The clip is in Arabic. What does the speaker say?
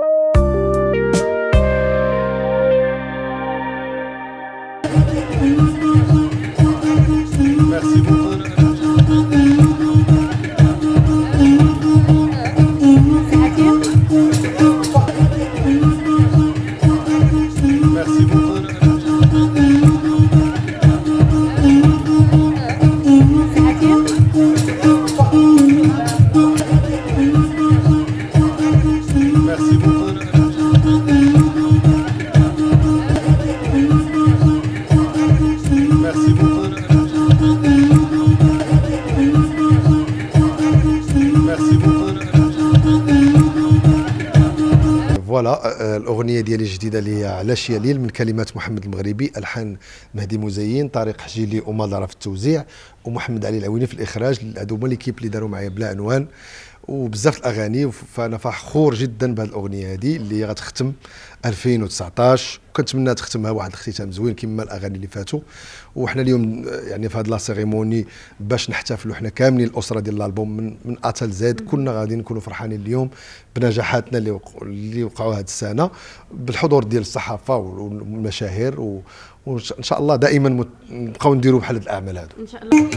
you voilà آه، الأغنية ديالي الجديدة اللي هي علاش يا ليل من كلمات محمد المغربي ألحان مهدي مزين طارق حجيلي ومالارا في التوزيع ومحمد علي العويني في الإخراج. هادو هما l'équipe اللي داروا معايا بلا عنوان. وبزاف الأغاني فأنا فخور جدا بهذه الأغنية هذه اللي غتختم 2019 وكنتمنى تختمها واحد الاختتام زوين كما الأغاني اللي فاتوا. وحنا اليوم يعني في هذه la cérémonie باش نحتفلوا حنا كاملين الأسرة ديال الألبوم من من اتل زاد كلنا غادي نكونوا فرحانين اليوم بنجاحاتنا اللي اللي وقعوا هذه السنة بالحضور ديال الصحافة والمشاهير و- وإن شاء الله دائما مت- نبقاو نديروا بحال هاد الأعمال هذو إن شاء الله.